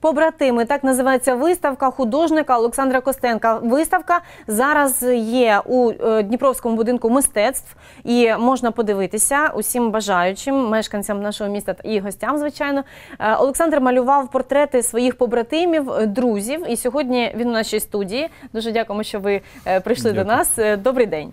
Побратими так називається виставка художника Олександра Костенка. Виставка зараз є у е, Дніпровському будинку мистецтв і можна подивитися усім бажаючим мешканцям нашого міста та і гостям. Звичайно, Е, Олександр малював портрети своїх побратимів, е, друзів. І сьогодні він у нашій студії. Дуже дякуємо, що ви прийшли до нас. Добрий день,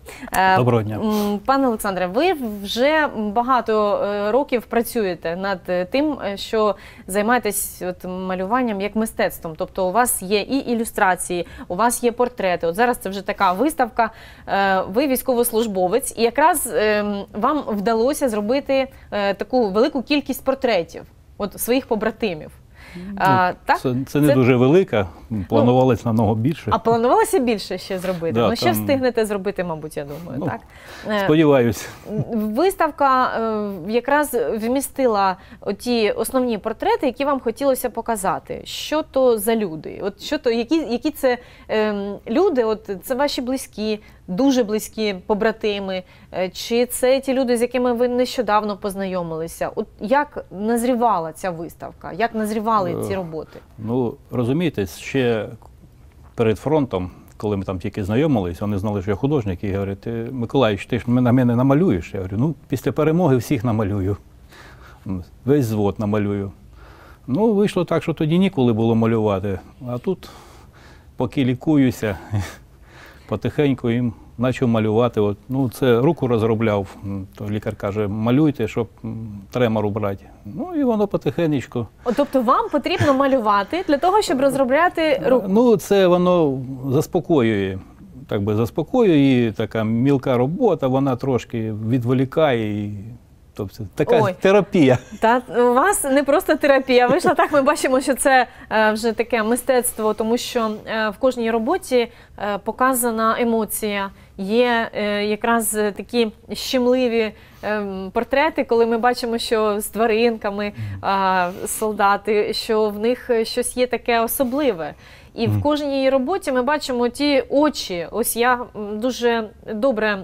Доброго дня. Пане Олександре, ви вже багато років працюєте над тим, що займаєтесь от малюванням як мистецтвом. Тобто, у вас є і ілюстрації, у вас є портрети. От зараз це вже така виставка. Е, Ви військовослужбовець, і якраз е, вам вдалося зробити е, таку велику кількість портретів, от своїх побратимів. А, так? Це, це не Це- дуже велика, планувалось намного більше. А планувалося більше ще зробити? Да, ну, ще там- встигнете зробити, мабуть, я думаю. Ну, так? Е, Сподіваюсь. Виставка е, якраз вмістила ті основні портрети, які вам хотілося показати. Що то за люди? От що то, які, які це ем, люди? От це ваші близькі, дуже близькі побратими, Е, чи це ті люди, з якими ви нещодавно познайомилися? От як назрівала ця виставка? Як назрівали ці Е, роботи? Ну, розумієте, ще перед фронтом, коли ми там тільки знайомились, вони знали, що я художник, і говорять, «Ти, Миколаївич, ти ж на мене намалюєш? Я говорю, ну, після перемоги всіх намалюю. Весь звод намалюю. Ну, вийшло так, що тоді ніколи було малювати. А тут, поки лікуюся, потихеньку їм почав малювати. От, ну, це руку розробляв. То лікар каже, малюйте, щоб тремор убрати. Ну і воно потихенечку. От, тобто вам потрібно малювати для того, щоб розробляти руку. Ну, це воно заспокоює. Так би заспокоює і така мілка робота, вона трошки відволікає. І, тобто, така Ой. терапія. Та у вас не просто терапія вийшла. Так ми бачимо, що це е, вже таке мистецтво, тому що е, в кожній роботі е, показана емоція. Є е, якраз такі щемливі е, портрети, коли ми бачимо, що з тваринками солдати, що в них щось є таке особливе. І в кожній роботі ми бачимо ті очі. Ось я дуже добре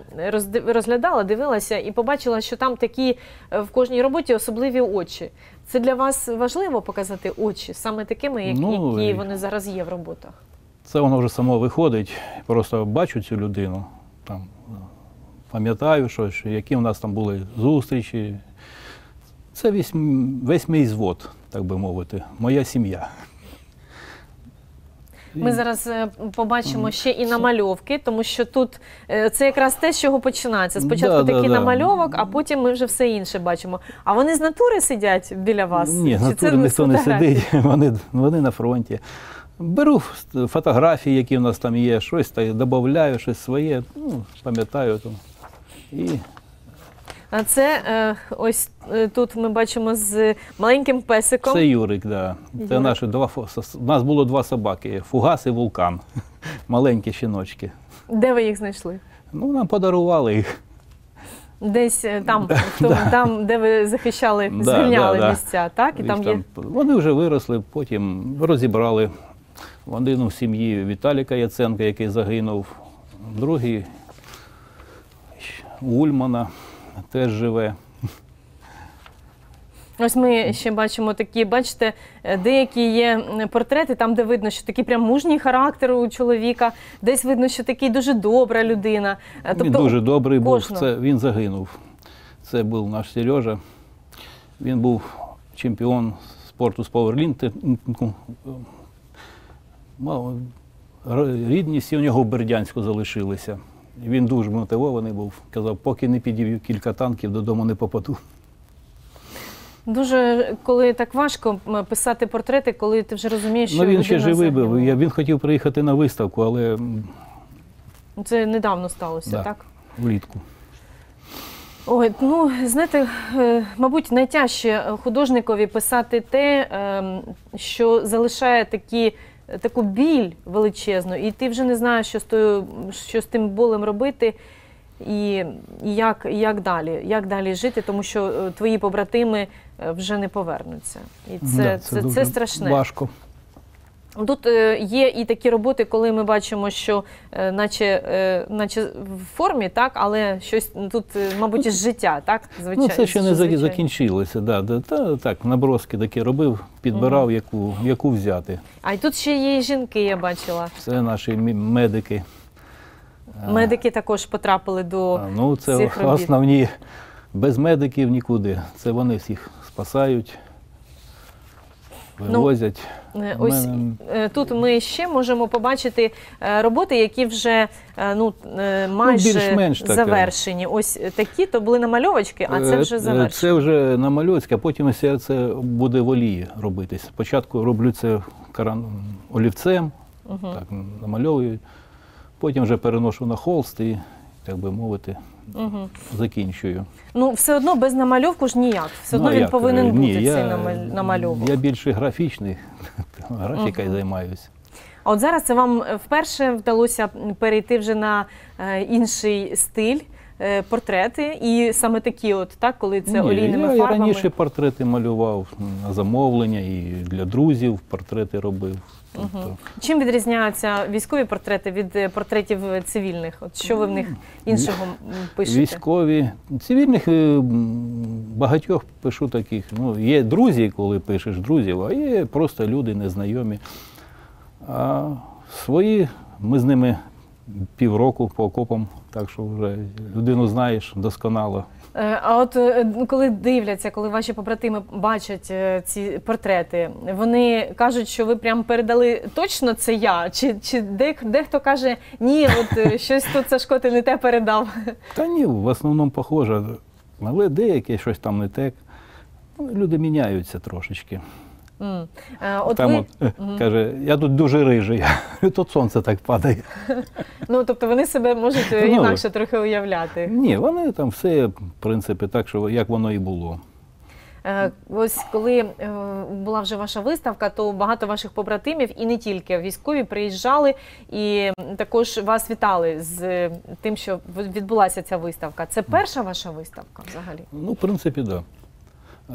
розглядала, дивилася і побачила, що там такі е, в кожній роботі особливі очі. Це для вас важливо показати очі саме такими, як- Ну, які вони зараз є в роботах. Це воно вже само виходить. Просто бачу цю людину, там, е, пам'ятаю щось, що які в нас там були зустрічі. Це весь, весь мій звод, так би мовити, моя сім'я. Ми зараз е, побачимо ще і намальовки, тому що тут е, це якраз те, з чого починається. Спочатку Да, такий да. намальовок, а потім ми вже все інше бачимо. А вони з натури сидять біля вас? Ні, Чи на це натурі ніхто не сидить, вони, вони на фронті. Беру фотографії, які в нас там є, щось та додаю, щось своє, ну, пам'ятаю. Там. І А це е, ось е, тут ми бачимо з маленьким песиком. це Юрик, да. Це Юрик. наші два У нас було два собаки фугас і вулкан. Маленькі щіночки. Де ви їх знайшли? Ну, нам подарували їх. Десь е, там, в тому, там, де ви захищали, Да, звільняли да, да. місця, так? І Їх там є Вони вже виросли, потім розібрали. Один в сім'ї Віталіка Яценка, який загинув, другий Ульмана теж живе. Ось ми ще бачимо такі, бачите, е, деякі є портрети, там, де видно, що такий прям мужній характер у чоловіка, десь видно, що такий дуже добра людина. Е, він дуже добрий був. Це, він загинув. Це був наш Сережа. Він був чемпіон спорту з пауерлінтингу. Р- Рідні всі у нього в Бердянську залишилися. Він дуже мотивований був. Казав, поки не підіб'ю кілька танків, додому не попаду. Дуже коли так важко писати портрети, коли ти вже розумієш, що Ну він ще живий був. Він хотів приїхати на виставку, але Це недавно сталося, Да. так? влітку. Ой, ну знаєте, е, мабуть, найтяжче художникові писати те, ем, що залишає такі, таку біль величезну, і ти вже не знаєш, що з тою, що з тим болем робити, і, як, як далі, як далі жити, тому що е, твої побратими е, вже не повернуться. І це, Да, це, це, дуже страшне. Важко. Тут е, є і такі роботи, коли ми бачимо, що е, наче, е, наче в формі, так, але щось тут, мабуть, із життя, так? Звичайно. Ну, це ще не звичайно. закінчилося. Да, да, та, так, наброски такі робив, підбирав, яку, яку взяти. А й тут ще є і жінки, я бачила. Це наші медики. Медики також потрапили до А, Ну, це цих робіт. основні. Без медиків нікуди. Це вони всіх спасають, вивозять. Е, У Ось мене- е, тут ми ще можемо побачити е, роботи, які вже е, ну, е, майже таке. завершені. Ось такі то були намальовочки, а це Е, вже е, завершено. Це вже на мальоцьке, а потім все це буде в олії робитись. Спочатку роблю це каран... олівцем, так, намальовую, потім вже переношу на холст і, так би мовити, Угу. закінчую. Ну, все одно без намальовку ж ніяк. Все одно Ну, він як? повинен Ні, бути я, цей намаль- намальовок. Я більше графічний, графікою займаюся. А от зараз це вам е, вперше вдалося перейти вже на е, інший стиль. е, Портрети і саме такі, от так, коли це Ні, олійними я фарбами. раніше портрети малював на замовлення, і для друзів портрети робив. Тобто, Чим відрізняються військові портрети від е, портретів е, цивільних? От що ви в них іншого пишете? Військові, цивільних е, багатьох пишу таких. Ну, є друзі, коли пишеш друзів, а є просто люди незнайомі. А свої ми з ними півроку по окопам, так що вже людину знаєш досконало. Е, А от е, ну, коли дивляться, коли ваші побратими бачать е, ці портрети, вони кажуть, що ви прям передали точно це я? Чи, чи дехто каже, ні, от щось тут Сашко, ти не те передав. Та ні, в основному похоже, але деяке щось там не так. Ну, Люди міняються трошечки. Е, От там ви, от, е, каже, я тут дуже рижий, тут сонце так падає. ну тобто вони себе можуть е, Ну, інакше трохи уявляти. Ні, вони там все, в принципі, так, що як воно і було. Ось коли була вже ваша виставка, то багато ваших побратимів і не тільки військові приїжджали і також вас вітали з тим, що відбулася ця виставка. Це перша ваша виставка взагалі? Ну, в принципі, так. Да.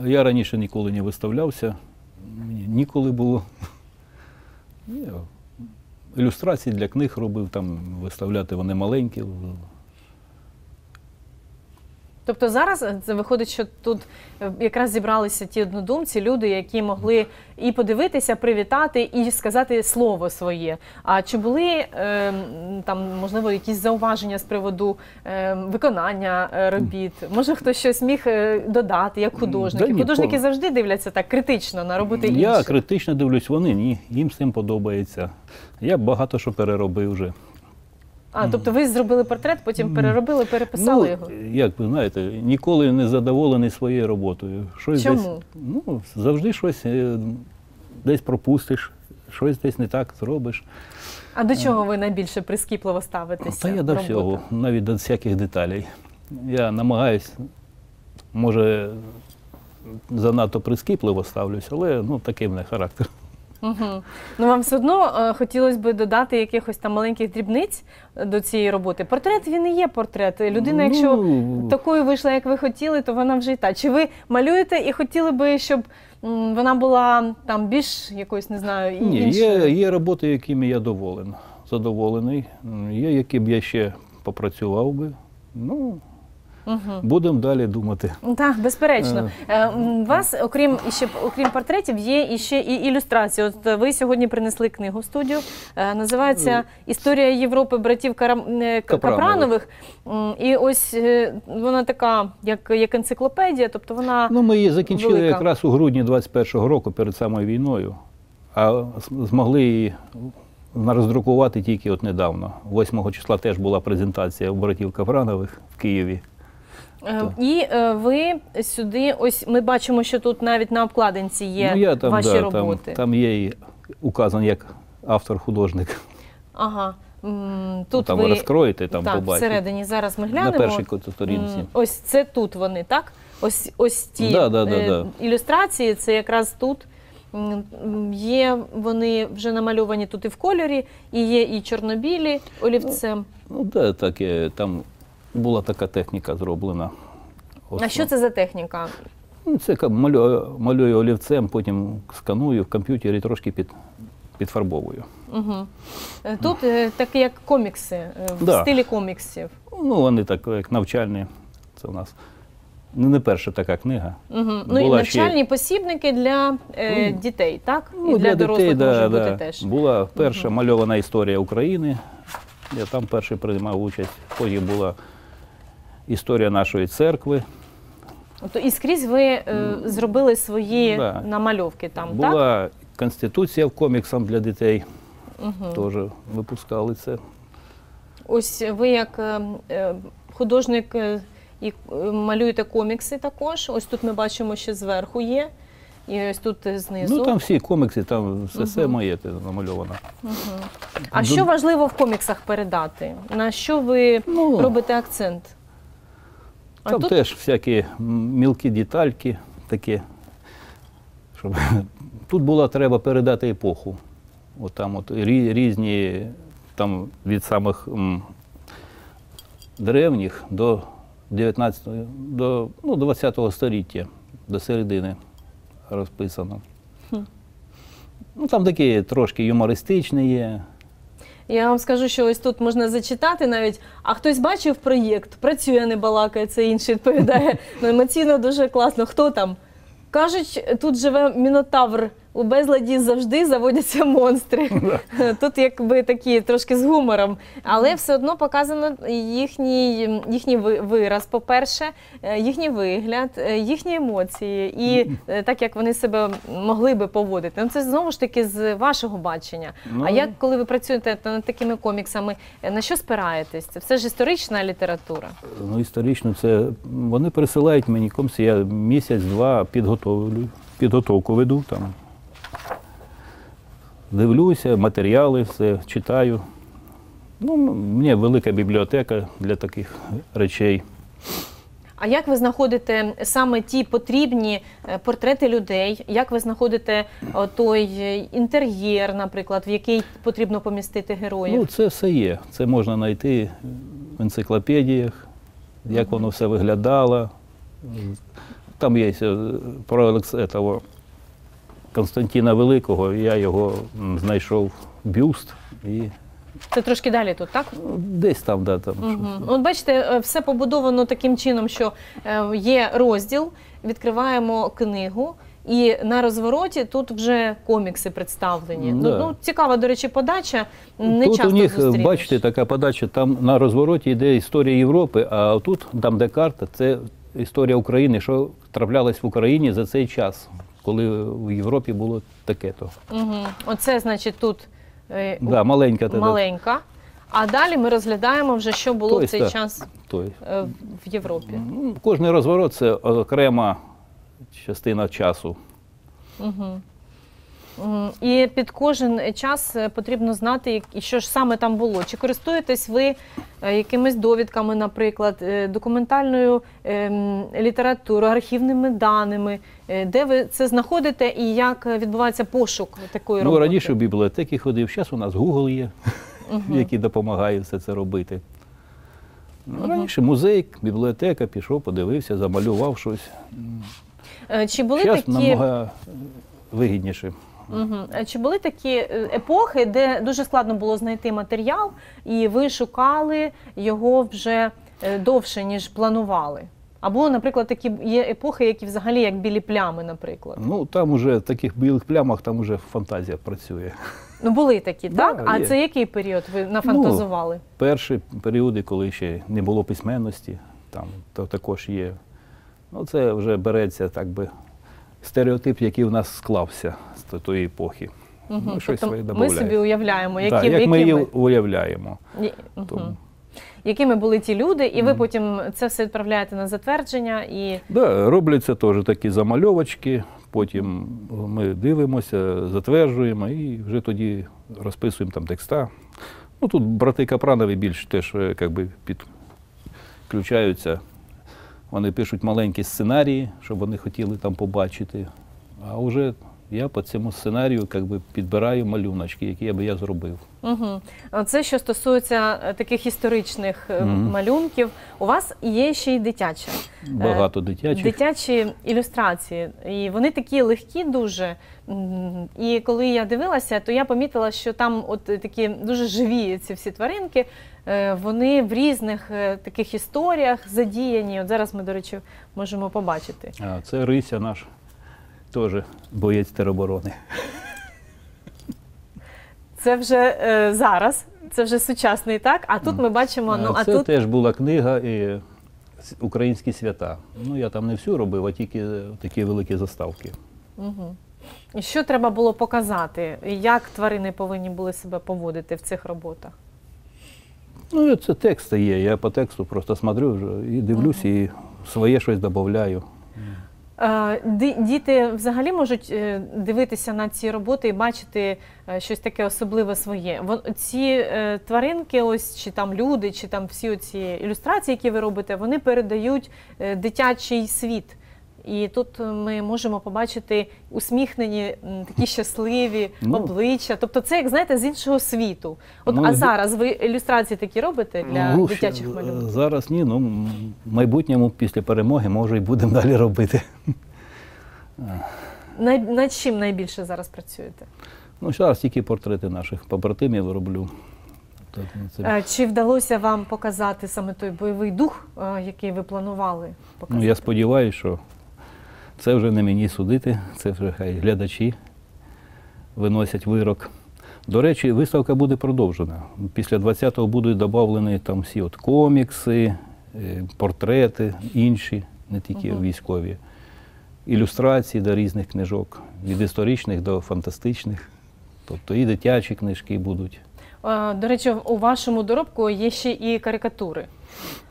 Я раніше ніколи не виставлявся, мені ніколи було. Ілюстрації для книг робив, там виставляти вони маленькі. Тобто зараз е, це виходить, що тут е, якраз зібралися ті однодумці, люди, які могли і подивитися, привітати, і сказати слово своє. А чи були е, там можливо якісь зауваження з приводу е, виконання робіт? Може хтось щось міг додати як художники? Да ні, Художники по- завжди дивляться так критично на роботи Я інших. критично дивлюсь, вони ні, їм з цим подобається. Я багато що переробив вже. А тобто ви зробили портрет, потім переробили, переписали ну, його. Як ви знаєте, ніколи не задоволений своєю роботою. Щось Чому? Десь, ну, завжди щось е, десь пропустиш, щось десь не так зробиш. А до чого ви найбільше прискіпливо ставитеся? Та я до всього, навіть до всяких деталей. Я намагаюсь, може, занадто прискіпливо ставлюсь, але ну, такий в мене характер. Угу. Ну вам все одно е, хотілося б додати якихось там маленьких дрібниць е, до цієї роботи. Портрет він і є портрет. Людина, якщо Ну, такою вийшла, як ви хотіли, то вона вже і та. Чи ви малюєте і хотіли би, щоб м, вона була там більш якоюсь, не знаю, і- Ні, іншою? є, є роботи, якими я доволен, задоволений. М, Є, які б я ще попрацював би. Ну, Угу. будемо далі думати. Так, безперечно. Е, У вас, окрім і ще окрім портретів, є і ще і ілюстрації. От е, ви сьогодні принесли книгу в студію. е, Називається Історія Європи братів Карам... е, Капранових. І ось е, вона така, як, як енциклопедія, тобто вона Ну, ми її закінчили Велика. якраз у грудні 21-го року перед самою війною, а змогли її роздрукувати тільки от недавно. 8 числа теж була презентація у братів Капранових в Києві. Е, І е, ви сюди, ось ми бачимо, що тут навіть на обкладинці є ну, я там, ваші да, роботи. Там, там є і указан як автор-художник. Ага. М, Тут там ви розкроєте, там так, побачите. всередині зараз ми На глянемо. першій сторінці. М, Ось це тут вони, так? Ось ось ті Да, да, да, е, да. ілюстрації, це якраз тут. М, м, Є вони вже намальовані тут і в кольорі, і є і чорнобілі олівцем. Ну, да, таке, там була така техніка зроблена. А що це за техніка? Ну, це ка- малюю, малюю олівцем, потім сканую в комп'ютері, трошки під, підфарбовую. Угу. Тут е, як комікси, е, в Да. стилі коміксів. Ну, вони так, як навчальні. Це у нас не перша така книга. Угу. Ну і Була ще- навчальні посібники для е, Ну, дітей, так? Ну, і для, дорослих да, може да. бути теж. Була перша мальована історія України. Я там перший приймав участь. Потім була історія нашої церкви. Тобто і скрізь ви е, зробили свої Да. намальовки там, так? була конституція в коміксам для дітей. Угу. Теж випускали це. Ось ви як е, е, художник е, і е, малюєте комікси також. Ось тут ми бачимо, що зверху є. І ось тут е, знизу. Ну там всі комікси, там все, все Мгм. моє те намальовано. А що важливо в коміксах передати? На що ви Ну, робите акцент? А Там тут теж всякі мілкі детальки такі. Щоб... Тут було треба передати епоху. От там от різні, там від самих м, древніх до 19 до ну, 20 століття, до середини розписано. Ну, там такі трошки юмористичні є. Я вам скажу, що ось тут можна зачитати навіть. А хтось бачив проєкт, працює, не балакає, це інший відповідає. Ну емоційно дуже класно. Хто там? Кажуть, тут живе мінотавр. У безладі завжди заводяться монстри. Тут якби такі трошки з гумором, але все одно показано їхній, їхній вираз, по-перше, е, їхній вигляд, е, їхні емоції і е, так, як вони себе могли би поводити. Ну, це знову ж таки з вашого бачення. Ну, А як коли ви працюєте над такими коміксами, на що спираєтесь? Це все ж історична література. Ну, історично, це вони присилають мені комусь, я місяць-два підготовлю, підготовку веду там. Дивлюся, матеріали, все читаю. Ну, мені велика бібліотека для таких речей. А як ви знаходите саме ті потрібні е, портрети людей? Як ви знаходите той е, інтер'єр, наприклад, в який потрібно помістити героїв? Ну, це все є. Це можна знайти в енциклопедіях, як воно все виглядало. Там є е, про Олекс... Константина Великого, я його знайшов бюст і Це трошки далі тут, так? десь там, да, там. Угу. От бачите, е, все побудовано таким чином, що е, є розділ, відкриваємо книгу. І на розвороті тут вже комікси представлені. Ну, Да. ну цікава, до речі, подача. Не Тут часто у них, зустрінеш. бачите, така подача, там на розвороті йде історія Європи, а тут, там, де карта, це історія України, що траплялось в Україні за цей час, коли в Європі було таке-то. Угу. Оце, значить, тут е, Да, маленька тоді. маленька. А далі ми розглядаємо вже, що було Тобто, в цей так. час Той. е, в Європі. Ну, Кожний розворот це окрема частина часу. Угу. І під кожен час е, потрібно знати, що ж саме там було. Чи користуєтесь ви е, якимись довідками, наприклад, е, документальною ем, літературою, архівними даними, де ви це знаходите і як відбувається пошук такої Ну, раніше в бібліотеки ходив, зараз у нас Google є, який допомагає все це робити. Ну, Раніше музей, бібліотека, пішов, подивився, замалював щось. Чи були Зараз такі намного е, вигідніше. Угу. Чи були такі е, епохи, де дуже складно було знайти матеріал, і ви шукали його вже е, довше, ніж планували? Або, наприклад, такі є епохи, які взагалі як білі плями, наприклад. Ну, там уже в таких білих плямах, там уже фантазія працює. Ну були такі, Да, так? А є. це який період ви нафантазували? Перші періоди, коли ще не було письменності, там то також є. Ну, це вже береться так би стереотип, який в нас склався з тої епохи. Угу. Ну, щось тобто своє ми собі уявляємо, які, Так, як ми якими, її уявляємо. Тому. якими були ті люди, і ви потім це все відправляєте на затвердження і Да, робляться теж такі замальовочки, потім ми дивимося, затверджуємо і вже тоді розписуємо там текста. Ну тут брати Капранові більш теж е, як би, підключаються. Вони пишуть маленькі сценарії, що вони хотіли там побачити. А вже я по цьому сценарію як би, підбираю малюночки, які я би я зробив. Угу. Це що стосується е, таких історичних е, Мгм. малюнків. У вас є ще й дитяче. Багато дитячих. Дитячі ілюстрації, і вони такі легкі дуже. І коли я дивилася, то я помітила, що там от такі дуже живі ці всі тваринки. е, Вони в різних е, таких історіях задіяні. От зараз ми, до речі, можемо побачити. А це Рися наш, теж боєць тероборони. Це вже е, зараз, це вже сучасний так. А тут ми бачимо, ну А а це тут теж була книга і українські свята. Ну, я там не всю робив, а тільки такі великі заставки. Угу. І що треба було показати? Як тварини повинні були себе поводити в цих роботах? Ну, це тексти є. Я по тексту просто смотрю вже і дивлюсь, і своє щось додаю. Е, Діти взагалі можуть е, дивитися на ці роботи і бачити е, щось таке особливе своє. Ці тваринки, ось чи там люди, чи там всі ці ілюстрації, які ви робите, вони передають дитячий світ. І тут ми можемо побачити усміхнені, м, такі щасливі Ну. обличчя. Тобто, це як знаєте з іншого світу. От Ну, а зараз ви ілюстрації такі робите для Ну, дитячих малюнків? Зараз ні, ну м, в майбутньому після перемоги може і будемо далі робити. Над, над чим найбільше зараз працюєте? Ну, зараз тільки портрети наших побратимів роблю. Так, ну, це- Е, Чи вдалося вам показати саме той бойовий дух, е, який ви планували показати? Ну, я сподіваюся, що це вже не мені судити, це вже хай глядачі виносять вирок. До речі, виставка буде продовжена. Після 20-го будуть додавлені там всі от комікси, е, портрети, інші, не тільки Мгм. військові, ілюстрації до різних книжок, від історичних до фантастичних. Тобто і дитячі книжки будуть. Е, До речі, у вашому доробку є ще і карикатури.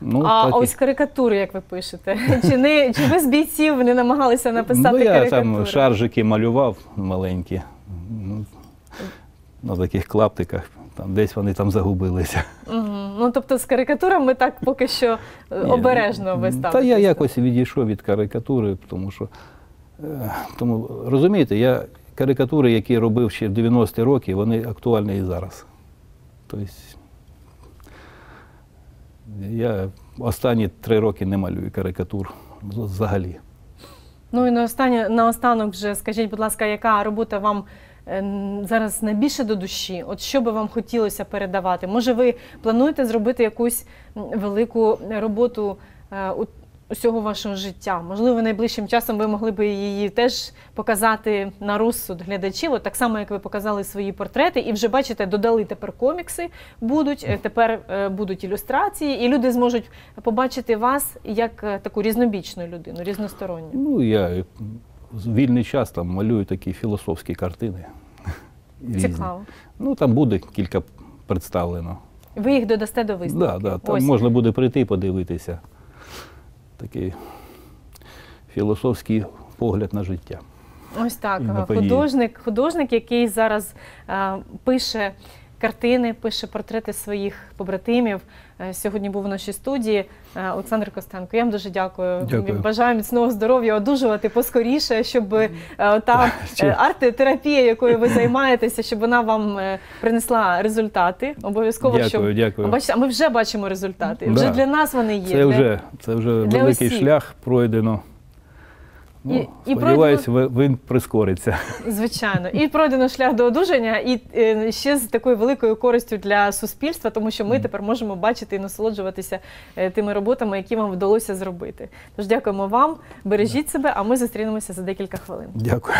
Ну, а так і- ось карикатури, як ви пишете. Чи не чи ви з бійців не намагалися написати ну, я карикатури? там шаржики малював маленькі. Ну, на таких клаптиках. Там, десь вони там загубилися. Мгм. Ну тобто з карикатурами так поки що е, обережно ви. Та я якось відійшов від карикатури, тому що е, тому, розумієте, я карикатури, які робив ще в 90-ті роки, вони актуальні і зараз. Тобто я останні три роки не малюю карикатур взагалі. Ну і на останнє наостанок вже скажіть, будь ласка, яка робота вам е, зараз найбільше до душі? От що би вам хотілося передавати? Може, ви плануєте зробити якусь велику роботу е, усього вашого життя? Можливо, найближчим часом ви могли би її теж показати на розсуд глядачів, от так само, як ви показали свої портрети, і вже бачите, додали тепер комікси, будуть е, тепер е, будуть ілюстрації, і люди зможуть побачити вас як е, таку різнобічну людину, різносторонню. Ну, я вільний час там малюю такі філософські картини. різні. Цікаво. Ну, там буде кілька представлено. Ви їх додасте до Да, да, там Ось. можна буде прийти і подивитися. Такий філософський погляд на життя. Ось так. Художник, художник, який зараз е, пише картини, пише портрети своїх побратимів. Е, сьогодні був у нашій студії е, Олександр Костенко. Я вам дуже дякую. Дякую. Бажаю міцного здоров'я, одужувати поскоріше, щоб е, та арт-терапія, якою ви займаєтеся, щоб вона вам принесла результати. Обов'язково, Дякую, щоб дякую. Бачите, а ми вже бачимо результати. Да. Вже для нас вони є. Це вже, це вже для великий усіх. шлях пройдено. Ну, І- і сподіваюсь, ви- він прискориться. Звичайно, і пройдено шлях до одужання, і е, ще з такою великою користю для суспільства, тому що ми тепер можемо бачити і насолоджуватися е, тими роботами, які вам вдалося зробити. Тож дякуємо вам, бережіть себе, а ми зустрінемося за декілька хвилин. Дякую.